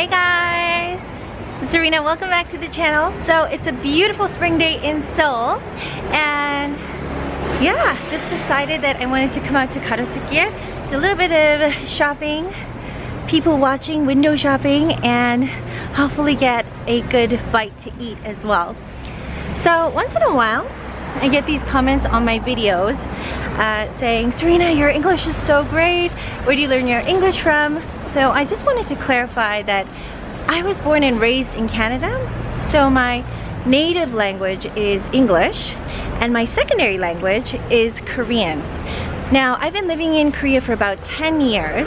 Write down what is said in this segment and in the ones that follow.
Hey guys! It's Serina, welcome back to the channel. So it's a beautiful spring day in Seoul and yeah, just decided that I wanted to come out to Garosu-gil, do a little bit of shopping, people watching, window shopping and hopefully get a good bite to eat as well. So once in a while, I get these comments on my videos uh, saying, Serina, your English is so great. Where do you learn your English from? So I just wanted to clarify that I was born and raised in Canada. So my native language is English and my secondary language is Korean. Now, I've been living in Korea for about 10 years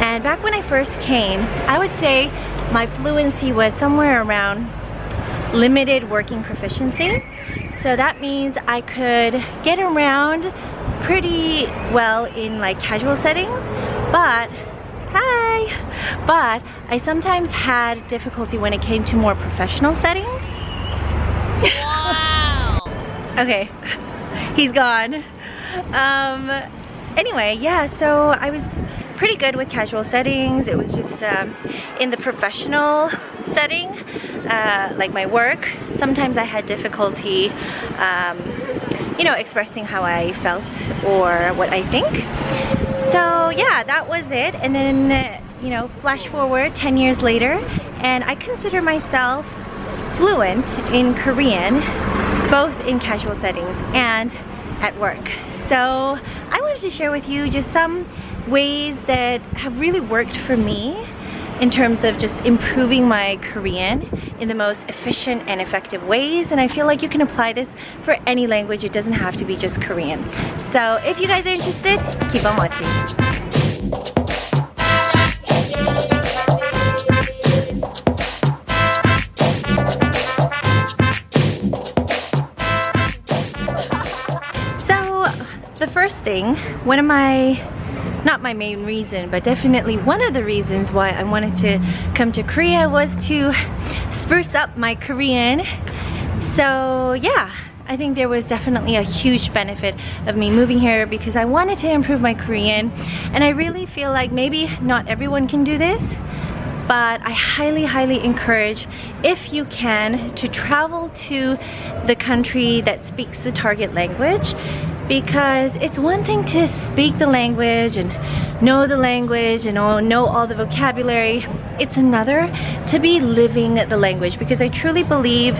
and back when I first came, I would say my fluency was somewhere around limited working proficiency. So that means I could get around pretty well in like casual settings, but hi! But I sometimes had difficulty when it came to more professional settings. Wow! okay, he's gone. Um, anyway, yeah, so I was pretty good with casual settings. It was just um, in the professional setting, uh, like my work, sometimes I had difficulty um, you know, expressing how I felt or what I think. So yeah, that was it. And then, you know, flash forward 10 years later, and I consider myself fluent in Korean, both in casual settings and at work. So I wanted to share with you just some ways that have really worked for me in terms of just improving my Korean in the most efficient and effective ways. And I feel like you can apply this for any language. It doesn't have to be just Korean. So if you guys are interested keep on watching. So the first thing, one of my not my main reason, but definitely one of the reasons why I wanted to come to Korea was to spruce up my Korean. So yeah, I think there was definitely a huge benefit of me moving here because I wanted to improve my Korean and I really feel like maybe not everyone can do this but I highly highly encourage if you can to travel to the country that speaks the target language because it's one thing to speak the language and know the language and know all the vocabulary. It's another to be living the language because I truly believe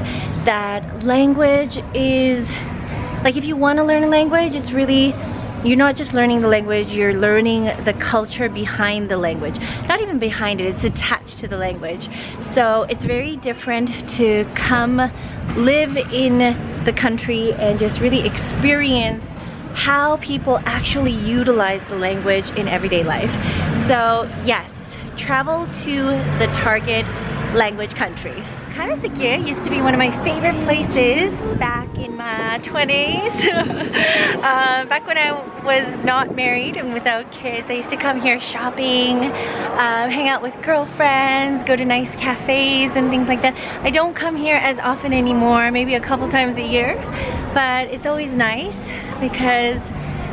that language is, like if you want to learn a language, it's really you're not just learning the language, you're learning the culture behind the language. Not even behind it, it's attached to the language. So it's very different to come live in the country and just really experience how people actually utilize the language in everyday life. So yes, travel to the target language country. Garosu-gil used to be one of my favorite places back in my 20s. uh, back when I was not married and without kids, I used to come here shopping, uh, hang out with girlfriends, go to nice cafes and things like that. I don't come here as often anymore, maybe a couple times a year, but it's always nice because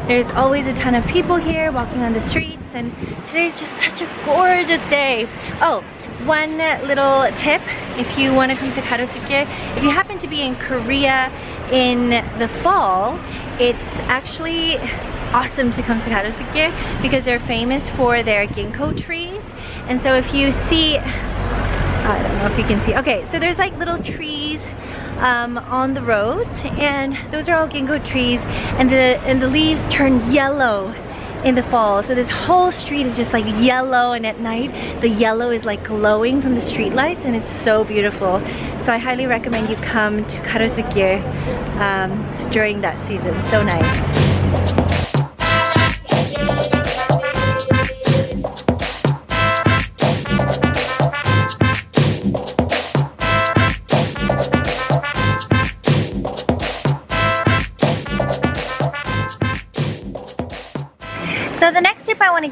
there's always a ton of people here walking on the streets and today's just such a gorgeous day. Oh, one little tip if you want to come to Garosu-gil, if you happen to be in Korea in the fall, it's actually awesome to come to Garosu-gil because they're famous for their ginkgo trees. And so if you see, I don't know if you can see, okay, so there's like little trees um, on the roads and those are all ginkgo trees and the, and the leaves turn yellow in the fall. So this whole street is just like yellow and at night the yellow is like glowing from the street lights and it's so beautiful. So I highly recommend you come to Garosu-gil um, during that season. So nice.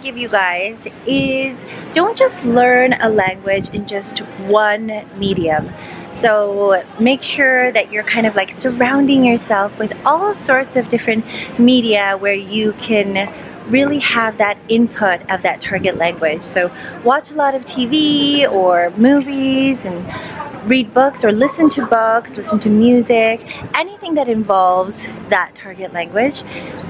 Give you guys is don't just learn a language in just one medium. So make sure that you're kind of like surrounding yourself with all sorts of different media where you can really have that input of that target language. So watch a lot of TV or movies and read books or listen to books, listen to music, anything that involves that target language.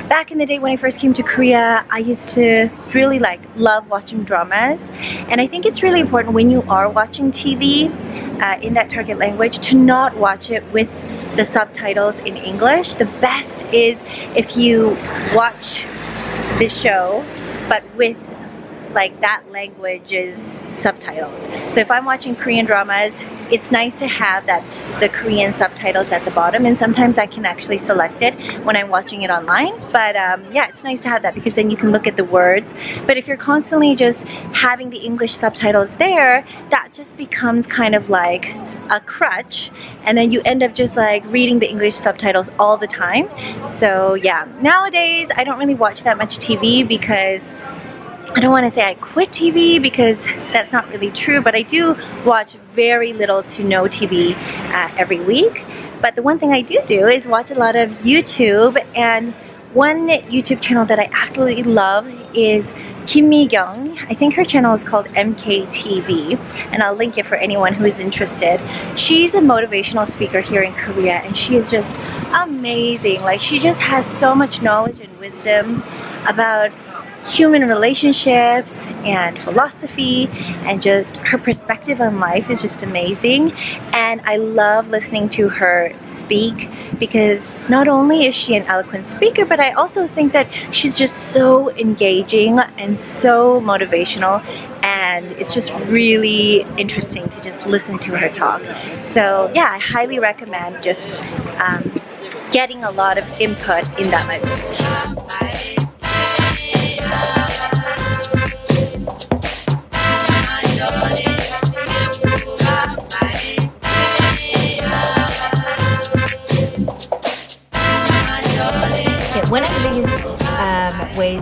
Back in the day when I first came to Korea, I used to really like love watching dramas and I think it's really important when you are watching TV uh, in that target language to not watch it with the subtitles in English. The best is if you watch the show but with like that language is subtitles. So if I'm watching Korean dramas, it's nice to have that the Korean subtitles at the bottom and sometimes I can actually select it when I'm watching it online. But um, yeah, it's nice to have that because then you can look at the words. But if you're constantly just having the English subtitles there, that just becomes kind of like a crutch and then you end up just like reading the English subtitles all the time. So yeah, nowadays I don't really watch that much TV because I don't want to say I quit TV because that's not really true, but I do watch very little to no TV uh, every week. But the one thing I do do is watch a lot of YouTube and one YouTube channel that I absolutely love is Kim Mi-kyung. I think her channel is called MKTV and I'll link it for anyone who is interested. She's a motivational speaker here in Korea and she is just amazing. Like she just has so much knowledge and wisdom about human relationships and philosophy and just her perspective on life is just amazing. And I love listening to her speak because not only is she an eloquent speaker but I also think that she's just so engaging and so motivational. And it's just really interesting to just listen to her talk. So yeah I highly recommend just um, getting a lot of input in that language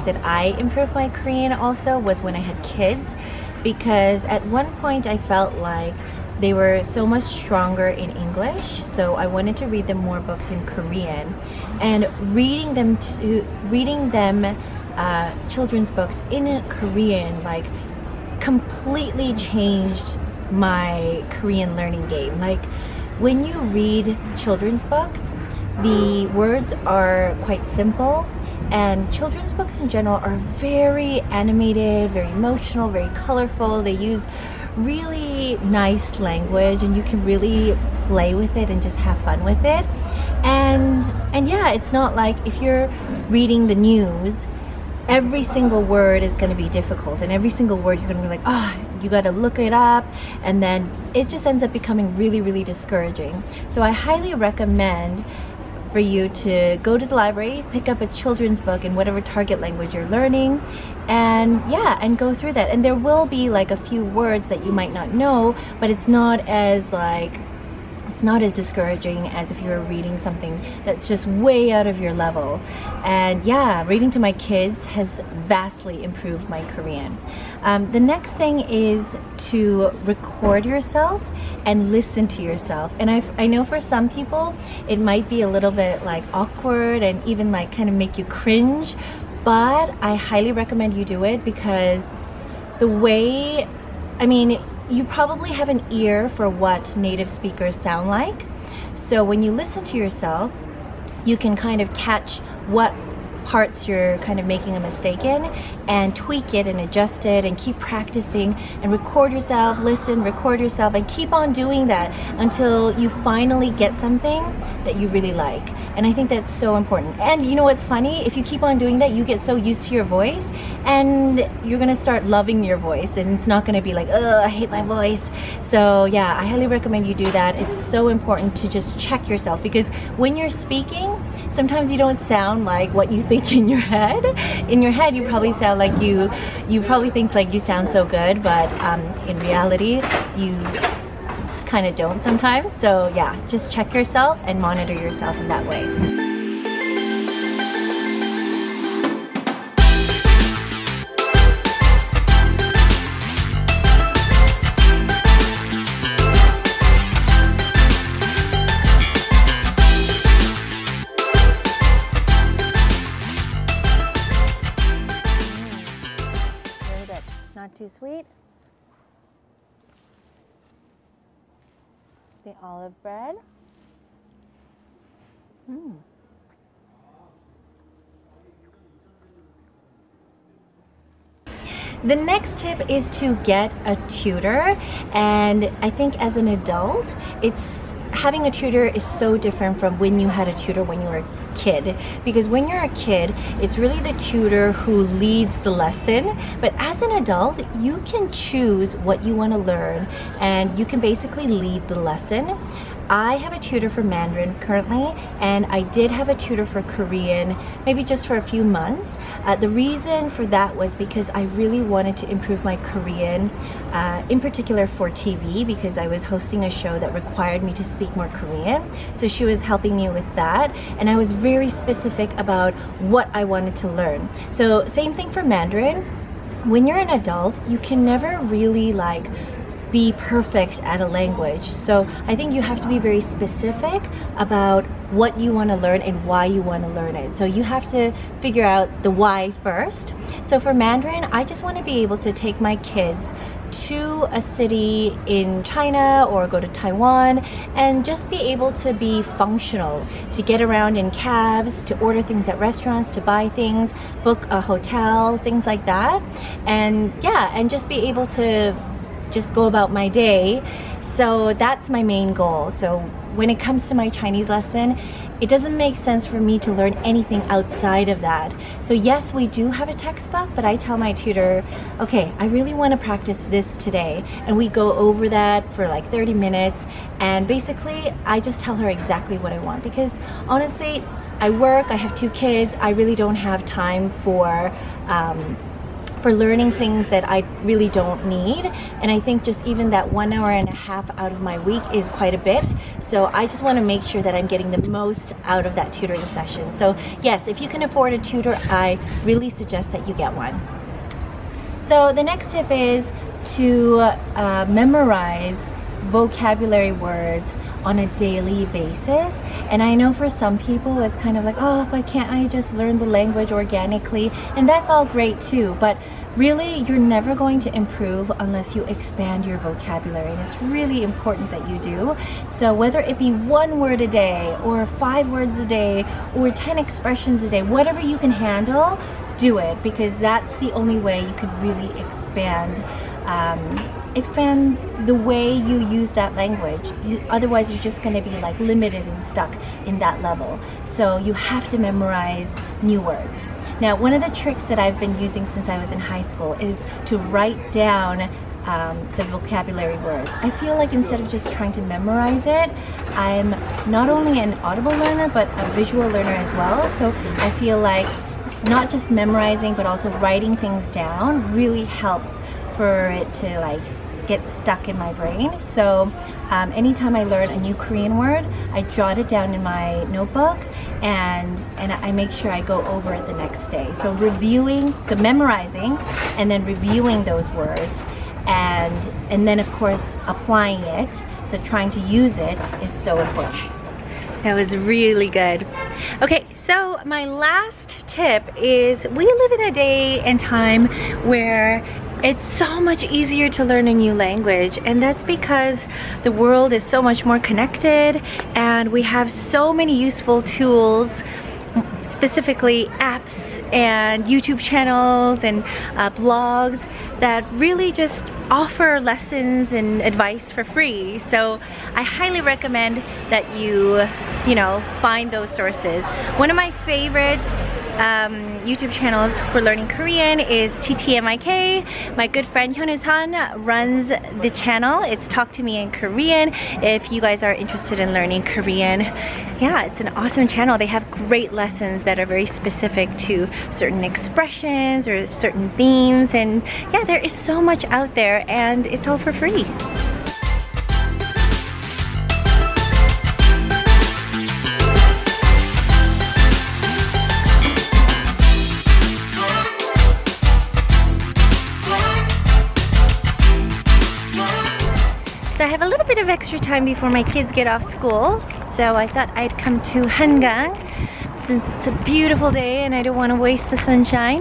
ways that I improved my Korean also was when I had kids because at one point I felt like they were so much stronger in English so I wanted to read them more books in Korean. And reading them to reading them uh, children's books in Korean like completely changed my Korean learning game. Like when you read children's books the words are quite simple and children's books in general are very animated, very emotional, very colorful. They use really nice language and you can really play with it and just have fun with it. And and yeah, it's not like if you're reading the news, every single word is going to be difficult and every single word you're going to be like, "Ah, oh, you got to look it up." And then it just ends up becoming really really discouraging. So I highly recommend for you to go to the library, pick up a children's book in whatever target language you're learning, and yeah, and go through that. And there will be like a few words that you might not know, but it's not as like it's not as discouraging as if you were reading something that's just way out of your level. And yeah, reading to my kids has vastly improved my Korean. Um, the next thing is to record yourself and listen to yourself. And I, I know for some people, it might be a little bit like awkward and even like kind of make you cringe, but I highly recommend you do it because the way, I mean, you probably have an ear for what native speakers sound like. So when you listen to yourself, you can kind of catch what parts you're kind of making a mistake in and tweak it and adjust it and keep practicing and record yourself, listen, record yourself and keep on doing that until you finally get something that you really like. And I think that's so important. And you know what's funny? If you keep on doing that, you get so used to your voice and you're gonna start loving your voice and it's not gonna be like, oh, I hate my voice. So yeah, I highly recommend you do that. It's so important to just check yourself because when you're speaking, sometimes you don't sound like what you think in your head. In your head, you probably sound like you, you probably think like you sound so good, but um, in reality, you kind of don't sometimes. So yeah, just check yourself and monitor yourself in that way. too sweet. The olive bread. Mmm. The next tip is to get a tutor and I think as an adult it's having a tutor is so different from when you had a tutor when you were kid. Because when you're a kid it's really the tutor who leads the lesson. But as an adult you can choose what you want to learn and you can basically lead the lesson I have a tutor for Mandarin currently, and I did have a tutor for Korean, maybe just for a few months. Uh, the reason for that was because I really wanted to improve my Korean, uh, in particular for TV, because I was hosting a show that required me to speak more Korean. So she was helping me with that, and I was very specific about what I wanted to learn. So same thing for Mandarin. When you're an adult, you can never really like be perfect at a language. So I think you have to be very specific about what you want to learn and why you want to learn it. So you have to figure out the why first. So for Mandarin, I just want to be able to take my kids to a city in China or go to Taiwan and just be able to be functional, to get around in cabs, to order things at restaurants, to buy things, book a hotel, things like that. And yeah, and just be able to just go about my day. So that's my main goal. So when it comes to my Chinese lesson, it doesn't make sense for me to learn anything outside of that. So yes, we do have a textbook, but I tell my tutor, okay, I really want to practice this today. And we go over that for like 30 minutes. And basically, I just tell her exactly what I want because honestly, I work, I have two kids, I really don't have time for um, for learning things that I really don't need. And I think just even that one hour and a half out of my week is quite a bit. So I just want to make sure that I'm getting the most out of that tutoring session. So yes, if you can afford a tutor, I really suggest that you get one. So the next tip is to uh, memorize vocabulary words on a daily basis. And I know for some people it's kind of like oh but can't I just learn the language organically? And that's all great too but really you're never going to improve unless you expand your vocabulary and it's really important that you do. So whether it be one word a day or five words a day or 10 expressions a day whatever you can handle do it because that's the only way you can really expand um, expand the way you use that language. You, otherwise, you're just going to be like limited and stuck in that level. So you have to memorize new words. Now, one of the tricks that I've been using since I was in high school is to write down um, the vocabulary words. I feel like instead of just trying to memorize it, I'm not only an audible learner, but a visual learner as well. So I feel like not just memorizing, but also writing things down really helps for it to like get stuck in my brain. So um, anytime I learn a new Korean word, I jot it down in my notebook and, and I make sure I go over it the next day. So reviewing, so memorizing and then reviewing those words and, and then of course applying it, so trying to use it is so important. That was really good. Okay, so my last tip is we live in a day and time where it's so much easier to learn a new language and that's because the world is so much more connected and we have so many useful tools specifically apps and YouTube channels and uh, blogs that really just offer lessons and advice for free. So I highly recommend that you, you know, find those sources. One of my favorite um, YouTube channels for learning Korean is TTMIK. My good friend Hyunwoo Sun runs the channel. It's Talk to Me in Korean. If you guys are interested in learning Korean, yeah, it's an awesome channel. They have great lessons that are very specific to certain expressions or certain themes. And yeah, there is so much out there and it's all for free. Extra time before my kids get off school. So I thought I'd come to Hangang since it's a beautiful day and I don't want to waste the sunshine.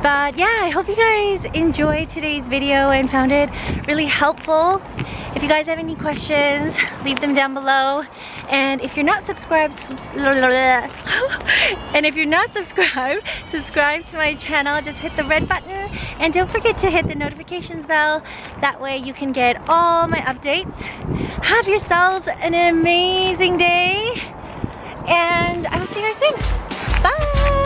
But yeah, I hope you guys enjoyed today's video and found it really helpful. If you guys have any questions, leave them down below. And if you're not subscribed, and if you're not subscribed, subscribe to my channel. Just hit the red button and don't forget to hit the notifications bell. That way you can get all my updates. Have yourselves an amazing day. And I will see you guys soon. Bye.